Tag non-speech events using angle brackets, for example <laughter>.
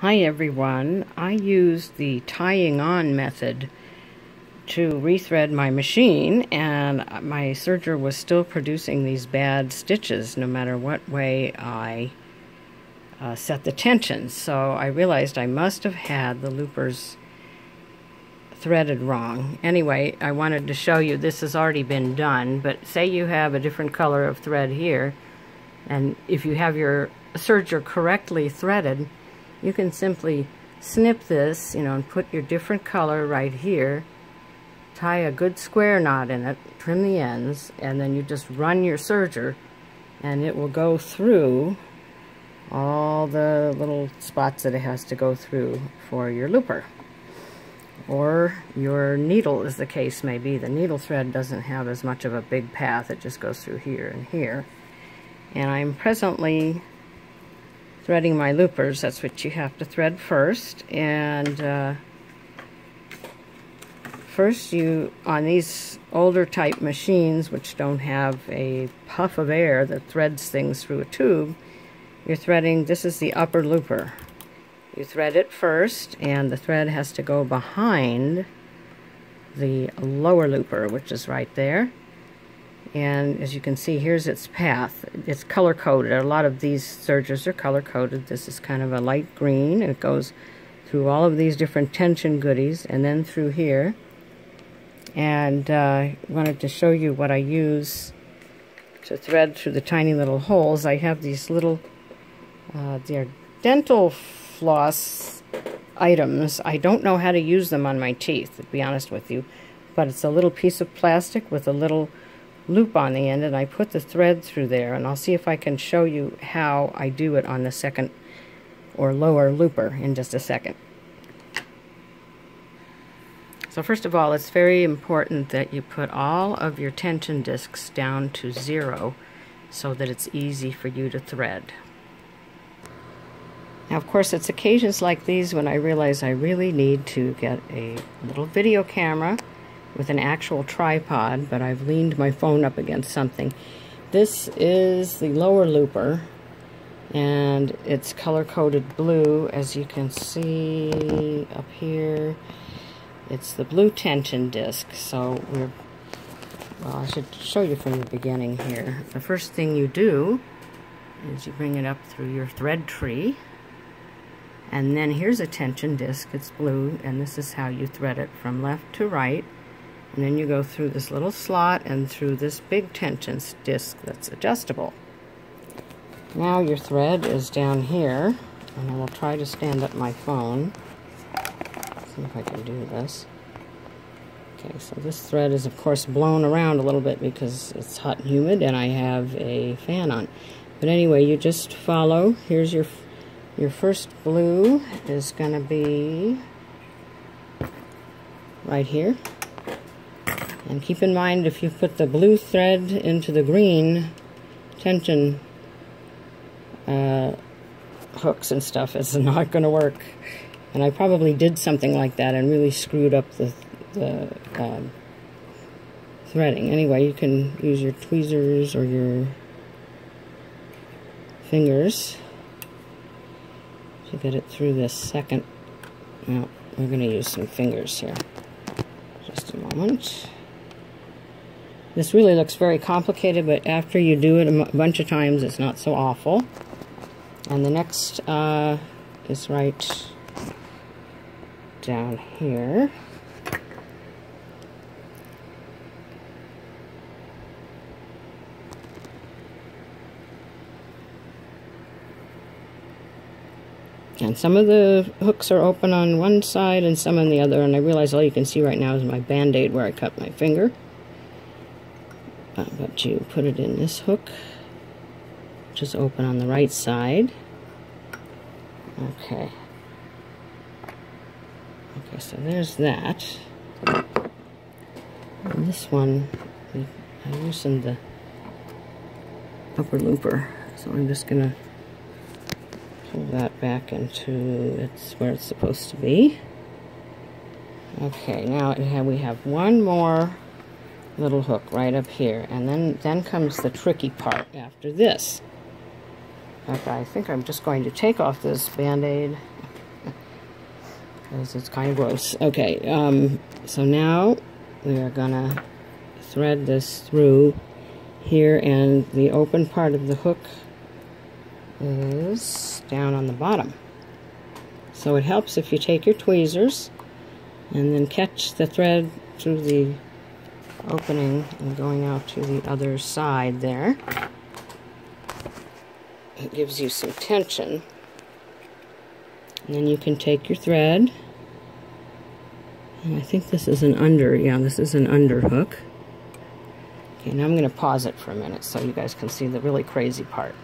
Hi everyone. I used the tying on method to rethread my machine and my serger was still producing these bad stitches no matter what way I uh, set the tension. So I realized I must have had the loopers threaded wrong. Anyway, I wanted to show you this has already been done, but say you have a different color of thread here and if you have your serger correctly threaded, you can simply snip this, you know, and put your different color right here, tie a good square knot in it, trim the ends, and then you just run your serger and it will go through all the little spots that it has to go through for your looper. Or your needle, as the case may be. The needle thread doesn't have as much of a big path, it just goes through here and here. And I'm presently threading my loopers. That's what you have to thread first. And uh, first you, on these older type machines, which don't have a puff of air that threads things through a tube, you're threading, this is the upper looper. You thread it first, and the thread has to go behind the lower looper, which is right there and as you can see here's its path. It's color coded a lot of these sergers are color coded this is kind of a light green. It goes through all of these different tension goodies and then through here. And uh, wanted to show you what I use to thread through the tiny little holes. I have these little uh, they're dental floss items. I don't know how to use them on my teeth to be honest with you but it's a little piece of plastic with a little loop on the end and I put the thread through there and I'll see if I can show you how I do it on the second or lower looper in just a second. So first of all, it's very important that you put all of your tension discs down to zero so that it's easy for you to thread. Now, of course, it's occasions like these when I realize I really need to get a little video camera with an actual tripod, but I've leaned my phone up against something. This is the lower looper, and it's color-coded blue, as you can see up here. It's the blue tension disc, so we're, well, I should show you from the beginning here. The first thing you do is you bring it up through your thread tree, and then here's a tension disc, it's blue, and this is how you thread it from left to right. And then you go through this little slot and through this big tension disc that's adjustable. Now your thread is down here, and I will try to stand up my phone. See if I can do this. Okay, so this thread is of course blown around a little bit because it's hot and humid and I have a fan on. But anyway, you just follow. Here's your your first blue is going to be right here. And keep in mind if you put the blue thread into the green tension uh, hooks and stuff, it's <laughs> not going to work. And I probably did something like that and really screwed up the, the um, threading. Anyway, you can use your tweezers or your fingers to get it through this second. Well, we're going to use some fingers here. Just a moment. This really looks very complicated, but after you do it a bunch of times, it's not so awful. And the next uh, is right down here. And some of the hooks are open on one side and some on the other, and I realize all you can see right now is my band-aid where I cut my finger. Uh, but you put it in this hook, which is open on the right side. Okay. Okay, so there's that. And this one, I loosened the upper looper, so I'm just going to pull that back into it's where it's supposed to be. Okay, now we have one more little hook right up here. And then, then comes the tricky part after this. Okay, I think I'm just going to take off this Band-Aid <laughs> because it's kind of gross. Okay, um, so now we are gonna thread this through here and the open part of the hook is down on the bottom. So it helps if you take your tweezers and then catch the thread through the opening and going out to the other side there. It gives you some tension. And then you can take your thread. And I think this is an under, yeah, this is an under hook. Okay, now I'm going to pause it for a minute so you guys can see the really crazy part.